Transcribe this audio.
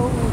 Oh.